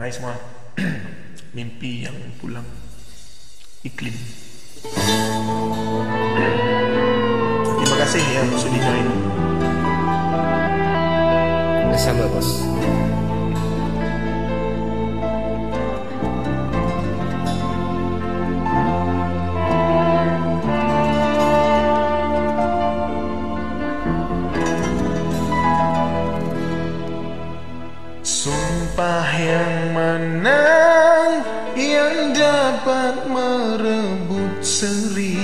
Hai semua. Mimpi yang pulang Iklim. Terima kasih yang sudi join Bersama bos Sumpah yang mana Yang dapat merebut seri?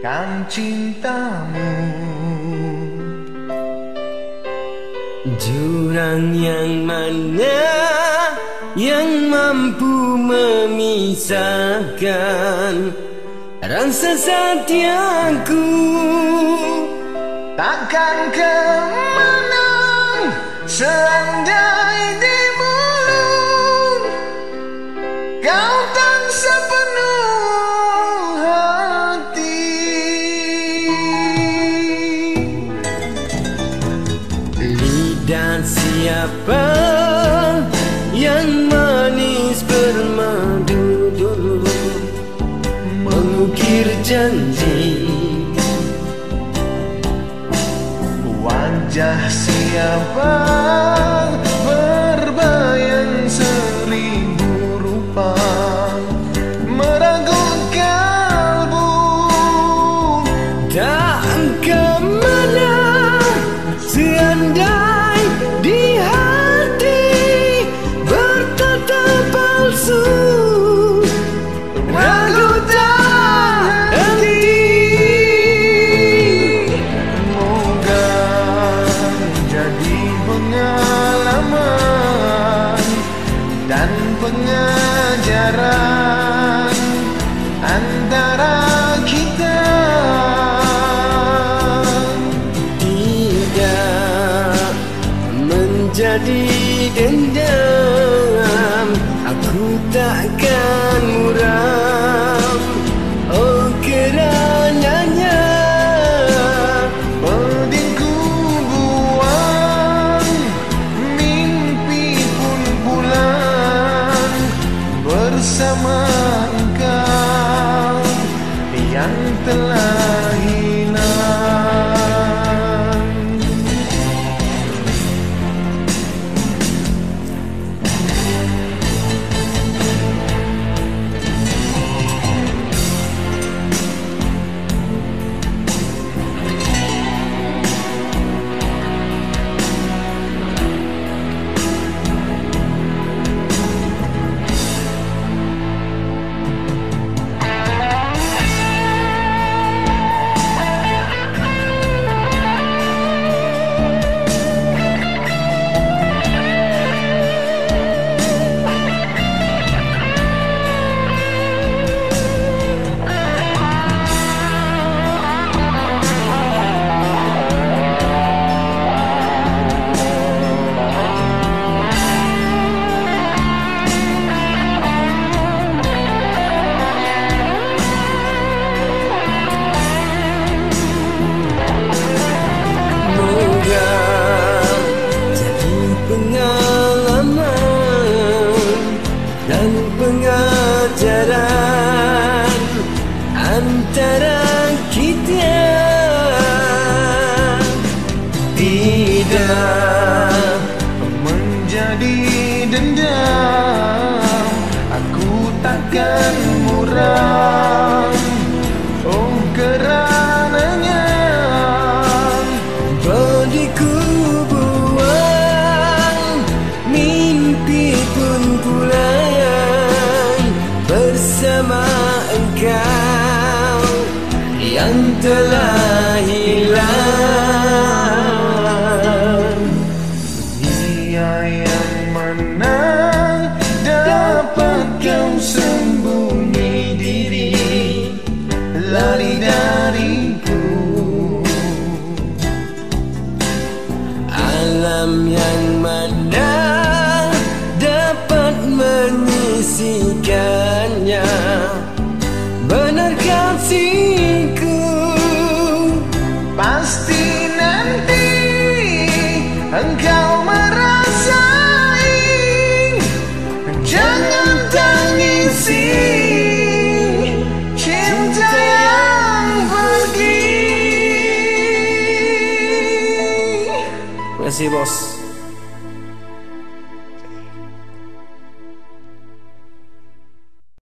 Kan cintamu. Jurang yang mana Yang mampu memisahkan Rasa setiaku Takkan kau menang janji. Wajah siapa menjadi dendam. Aku takkan muram. Oh kerananya Pedingku buang. Mimpi pun pulang. Bersama engkau Yang telah hilang Bersama engkau Yang telah hilang. Dia yang mana dunia. Benarkah siku Pasti nanti Engkau merasai. Jangan tangisi Cinta yang pergi. Terima kasih bos.